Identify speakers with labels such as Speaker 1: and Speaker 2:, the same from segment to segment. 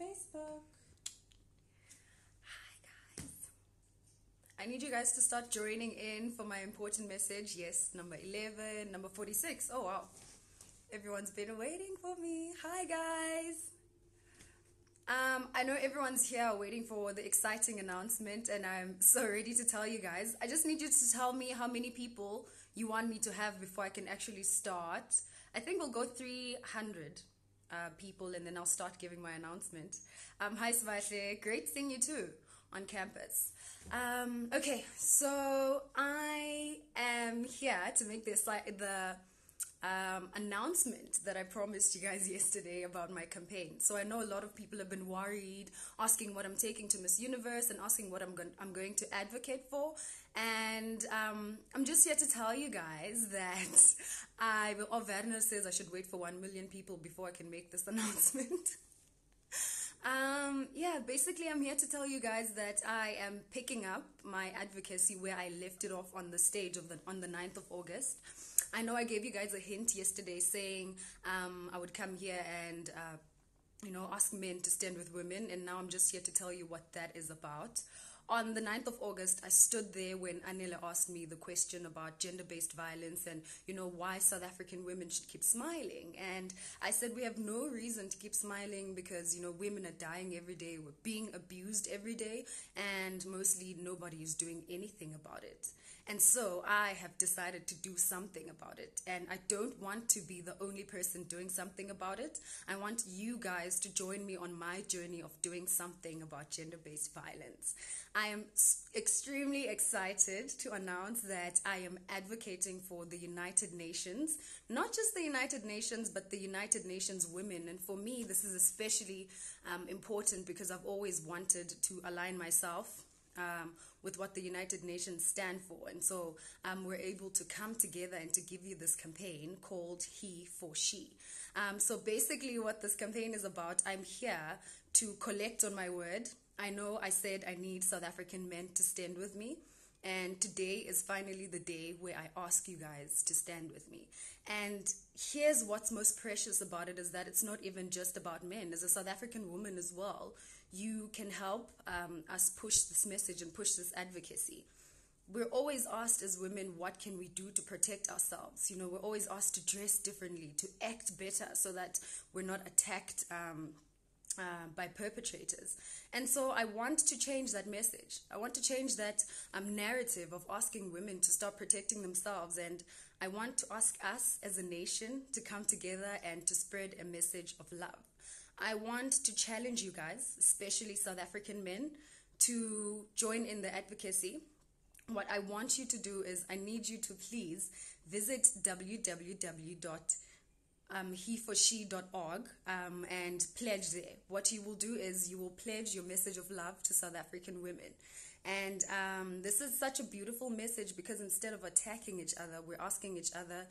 Speaker 1: Facebook.
Speaker 2: Hi, guys. I need you guys to start joining in for my important message. Yes, number 11, number 46. Oh, wow. Everyone's been waiting for me. Hi, guys. Um, I know everyone's here waiting for the exciting announcement, and I'm so ready to tell you guys. I just need you to tell me how many people you want me to have before I can actually start. I think we'll go 300 uh, people, and then I'll start giving my announcement. Um, hi, Svahle. Great seeing you too on campus. Um, okay, so I am here to make this like the um, announcement that I promised you guys yesterday about my campaign. So I know a lot of people have been worried, asking what I'm taking to Miss Universe and asking what I'm, going I'm going to advocate for. And um, I'm just here to tell you guys that I, will. oh, Werner says I should wait for 1 million people before I can make this announcement. Um, yeah, basically, I'm here to tell you guys that I am picking up my advocacy where I left it off on the stage of the on the 9th of August. I know I gave you guys a hint yesterday saying um, I would come here and uh, you know ask men to stand with women, and now I'm just here to tell you what that is about. On the 9th of August, I stood there when Anele asked me the question about gender based violence and, you know, why South African women should keep smiling. And I said, we have no reason to keep smiling because, you know, women are dying every day, we're being abused every day, and mostly nobody is doing anything about it. And so I have decided to do something about it. And I don't want to be the only person doing something about it. I want you guys to join me on my journey of doing something about gender based violence. I am extremely excited to announce that I am advocating for the United Nations, not just the United Nations, but the United Nations women. And for me, this is especially um, important because I've always wanted to align myself um, with what the United Nations stand for. And so um, we're able to come together and to give you this campaign called He for She. Um, so basically, what this campaign is about, I'm here to collect on my word. I know I said I need South African men to stand with me. And today is finally the day where I ask you guys to stand with me. And here's what's most precious about it is that it's not even just about men. As a South African woman as well, you can help um, us push this message and push this advocacy. We're always asked as women, what can we do to protect ourselves? You know, we're always asked to dress differently, to act better so that we're not attacked um, uh, by perpetrators. And so I want to change that message. I want to change that um, narrative of asking women to stop protecting themselves. And I want to ask us as a nation to come together and to spread a message of love. I want to challenge you guys, especially South African men, to join in the advocacy. What I want you to do is, I need you to please visit www.heforshe.org um, heforshe.org um, and pledge there. What you will do is, you will pledge your message of love to South African women. And um, this is such a beautiful message because instead of attacking each other, we're asking each other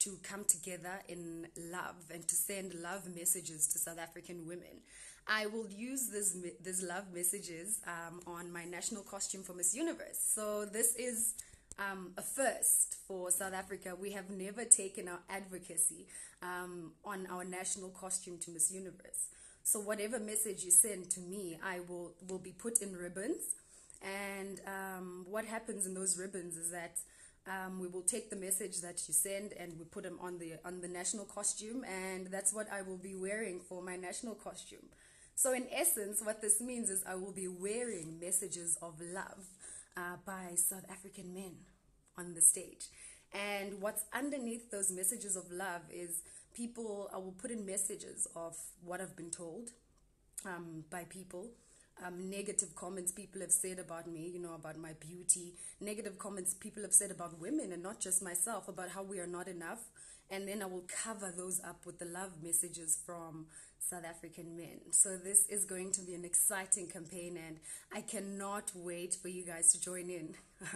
Speaker 2: to come together in love and to send love messages to South African women. I will use this these love messages um, on my national costume for Miss Universe. So this is um, a first for South Africa. We have never taken our advocacy um, on our national costume to Miss Universe. So whatever message you send to me, I will will be put in ribbons. And um, what happens in those ribbons is that um, we will take the message that you send and we put them on the on the national costume, and that's what I will be wearing for my national costume. So, in essence, what this means is I will be wearing messages of love uh, by South African men on the stage. And what's underneath those messages of love is people, I will put in messages of what I've been told um, by people um, negative comments people have said about me, you know, about my beauty, negative comments people have said about women and not just myself, about how we are not enough. And then I will cover those up with the love messages from South African men. So this is going to be an exciting campaign and I cannot wait for you guys to join in.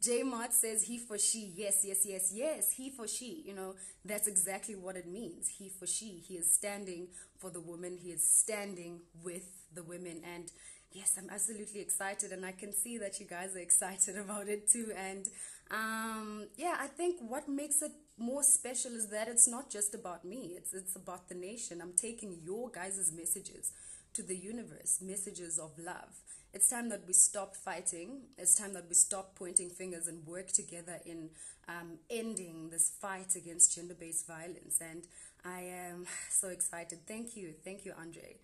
Speaker 2: J Mart says he for she. Yes, yes, yes, yes. He for she. You know, that's exactly what it means. He for she. He is standing for the woman. He is standing with the women. And yes, I'm absolutely excited. And I can see that you guys are excited about it too. And um, yeah, I think what makes it more special is that it's not just about me. It's, it's about the nation. I'm taking your guys' messages to the universe messages of love. It's time that we stop fighting. It's time that we stop pointing fingers and work together in um, ending this fight against gender based violence. And I am so excited. Thank you. Thank you, Andre.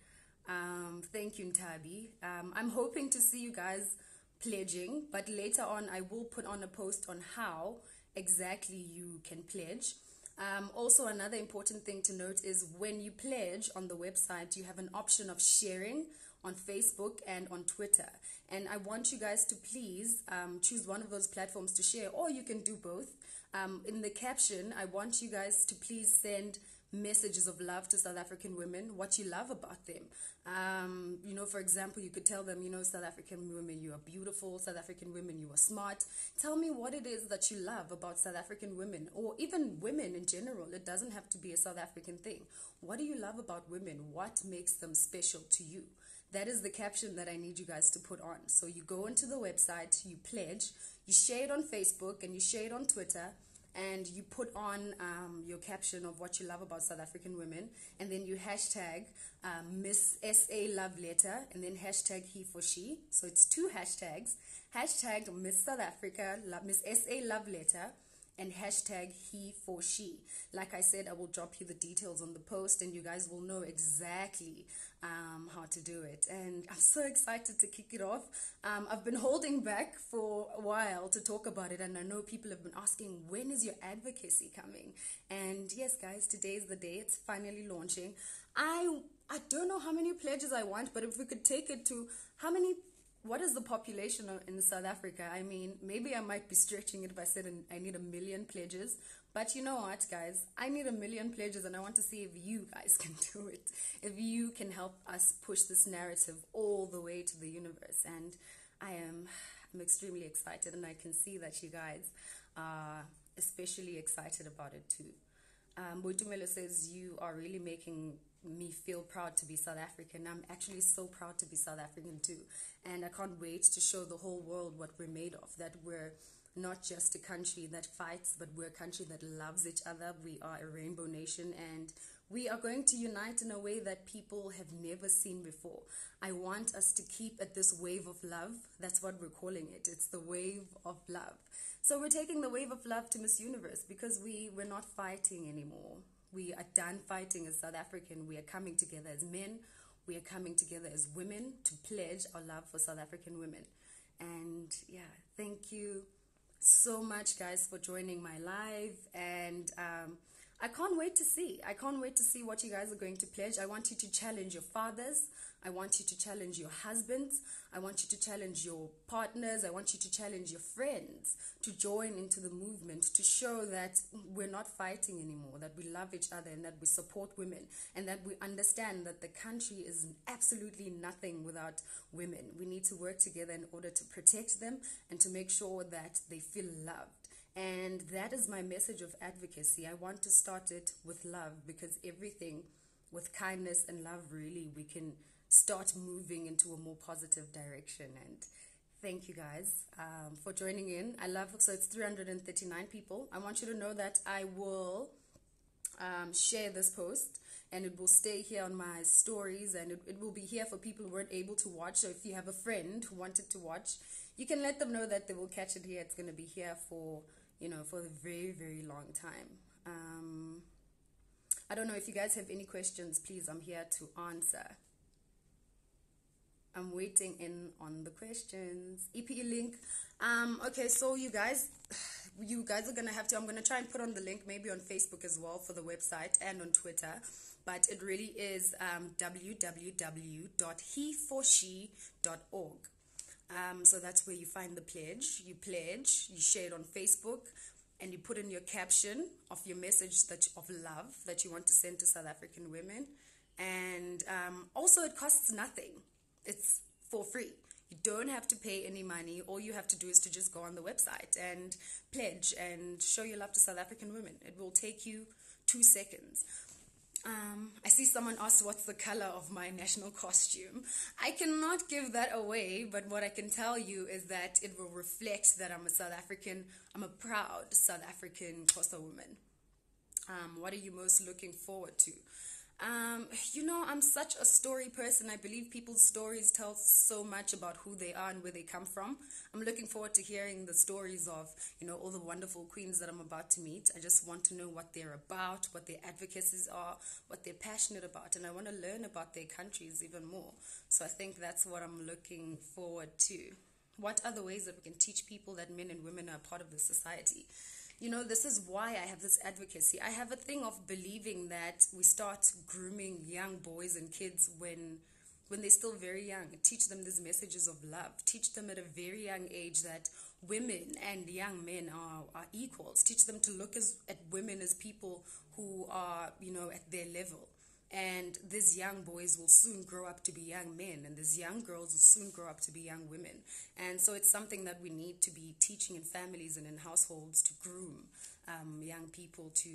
Speaker 2: Um, thank you, Ntabi. Um, I'm hoping to see you guys pledging, but later on, I will put on a post on how exactly you can pledge. Um, also, another important thing to note is when you pledge on the website, you have an option of sharing on Facebook and on Twitter. And I want you guys to please um, choose one of those platforms to share, or you can do both. Um, in the caption, I want you guys to please send messages of love to South African women, what you love about them. Um, you know, for example, you could tell them, you know, South African women, you are beautiful. South African women, you are smart. Tell me what it is that you love about South African women, or even women in general. It doesn't have to be a South African thing. What do you love about women? What makes them special to you? That is the caption that I need you guys to put on. So you go into the website, you pledge, you share it on Facebook, and you share it on Twitter and you put on um, your caption of what you love about South African women, and then you hashtag um, Miss SA Love Letter, and then hashtag he for she. So it's two hashtags. Hashtag Miss South Africa, Miss SA Love Letter, and hashtag he for she. Like I said, I will drop you the details on the post, and you guys will know exactly um, how to do it. And I'm so excited to kick it off. Um, I've been holding back for a while to talk about it, and I know people have been asking, when is your advocacy coming? And yes, guys, today is the day. It's finally launching. I I don't know how many pledges I want, but if we could take it to how many what is the population in South Africa? I mean, maybe I might be stretching it if I said I need a million pledges. But you know what, guys? I need a million pledges, and I want to see if you guys can do it. If you can help us push this narrative all the way to the universe. And I am, I'm extremely excited, and I can see that you guys are especially excited about it too. Um, Boitumelo says you are really making me feel proud to be South African. I'm actually so proud to be South African too. And I can't wait to show the whole world what we're made of, that we're not just a country that fights, but we're a country that loves each other. We are a rainbow nation and we are going to unite in a way that people have never seen before. I want us to keep at this wave of love. That's what we're calling it. It's the wave of love. So we're taking the wave of love to Miss Universe because we, we're not fighting anymore. We are done fighting as South African. We are coming together as men. We are coming together as women to pledge our love for South African women. And yeah, thank you so much, guys, for joining my live. And um, I can't wait to see. I can't wait to see what you guys are going to pledge. I want you to challenge your fathers. I want you to challenge your husbands. I want you to challenge your partners. I want you to challenge your friends to join into the movement to show that we're not fighting anymore, that we love each other and that we support women and that we understand that the country is absolutely nothing without women. We need to work together in order to protect them and to make sure that they feel loved. And that is my message of advocacy. I want to start it with love because everything with kindness and love, really, we can start moving into a more positive direction. And thank you guys um, for joining in. I love so it's 339 people. I want you to know that I will um, share this post and it will stay here on my stories and it, it will be here for people who weren't able to watch. So if you have a friend who wanted to watch, you can let them know that they will catch it here. It's going to be here for you know for a very very long time. Um, I don't know if you guys have any questions. Please, I'm here to answer. I'm waiting in on the questions. EPE link. Um, okay, so you guys, you guys are gonna have to. I'm gonna try and put on the link maybe on Facebook as well for the website and on Twitter. But it really is um, www.heforshe.org. Um, so that's where you find the pledge. You pledge. You share it on Facebook, and you put in your caption of your message that of love that you want to send to South African women. And um, also, it costs nothing it's for free. You don't have to pay any money. All you have to do is to just go on the website and pledge and show your love to South African women. It will take you two seconds. Um, I see someone ask what's the color of my national costume. I cannot give that away, but what I can tell you is that it will reflect that I'm a South African, I'm a proud South African Xhosa woman. Um, what are you most looking forward to? Um, you know, I'm such a story person. I believe people's stories tell so much about who they are and where they come from. I'm looking forward to hearing the stories of, you know, all the wonderful queens that I'm about to meet. I just want to know what they're about, what their advocacies are, what they're passionate about, and I want to learn about their countries even more. So I think that's what I'm looking forward to. What other ways that we can teach people that men and women are part of the society? You know, this is why I have this advocacy. I have a thing of believing that we start grooming young boys and kids when when they're still very young. Teach them these messages of love. Teach them at a very young age that women and young men are, are equals. Teach them to look as, at women as people who are, you know, at their level and these young boys will soon grow up to be young men and these young girls will soon grow up to be young women. And so it's something that we need to be teaching in families and in households to groom um, young people to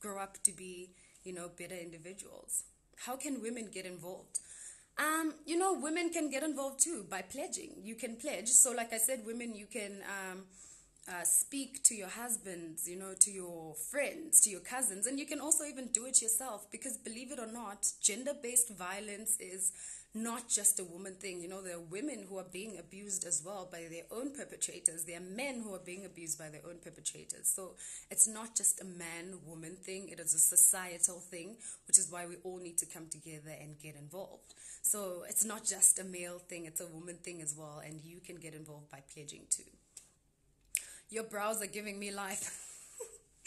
Speaker 2: grow up to be you know better individuals. How can women get involved? Um, you know women can get involved too by pledging. You can pledge. So like i said women you can um, uh, speak to your husbands, you know, to your friends, to your cousins, and you can also even do it yourself because believe it or not, gender based violence is not just a woman thing. You know, there are women who are being abused as well by their own perpetrators. There are men who are being abused by their own perpetrators. So it's not just a man woman thing, it is a societal thing, which is why we all need to come together and get involved. So it's not just a male thing, it's a woman thing as well, and you can get involved by pledging too. Your brows are giving me life.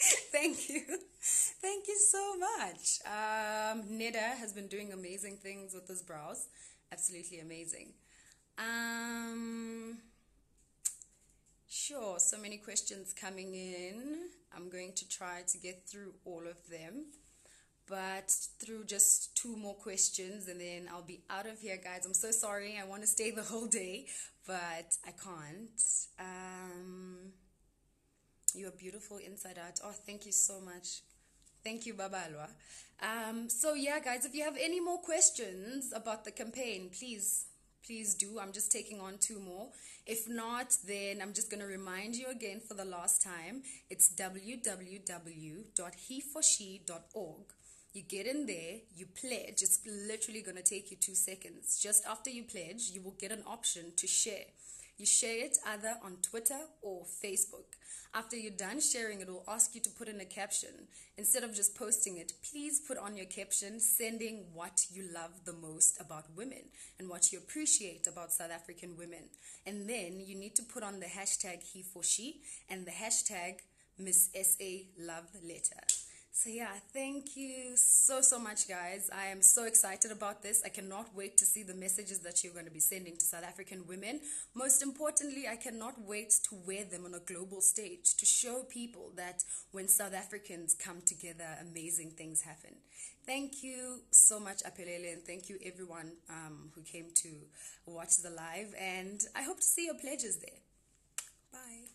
Speaker 2: Thank you. Thank you so much. Um, Neda has been doing amazing things with his brows. Absolutely amazing. Um, sure, so many questions coming in. I'm going to try to get through all of them. But through just two more questions, and then I'll be out of here, guys. I'm so sorry. I want to stay the whole day, but I can't. Um, you're beautiful inside out. Oh, thank you so much. Thank you, Babalwa. Um, so yeah, guys, if you have any more questions about the campaign, please, please do. I'm just taking on two more. If not, then I'm just going to remind you again for the last time. It's www.heforshe.org. You get in there, you pledge. It's literally going to take you two seconds. Just after you pledge, you will get an option to share. You share it either on Twitter or Facebook. After you're done sharing, it will ask you to put in a caption. Instead of just posting it, please put on your caption sending what you love the most about women and what you appreciate about South African women. And then you need to put on the hashtag he for she and the hashtag Miss SA Love Letter. So, yeah, thank you so, so much, guys. I am so excited about this. I cannot wait to see the messages that you're going to be sending to South African women. Most importantly, I cannot wait to wear them on a global stage to show people that when South Africans come together, amazing things happen. Thank you so much, Apelele, and thank you everyone um, who came to watch the live. And I hope to see your pledges there. Bye.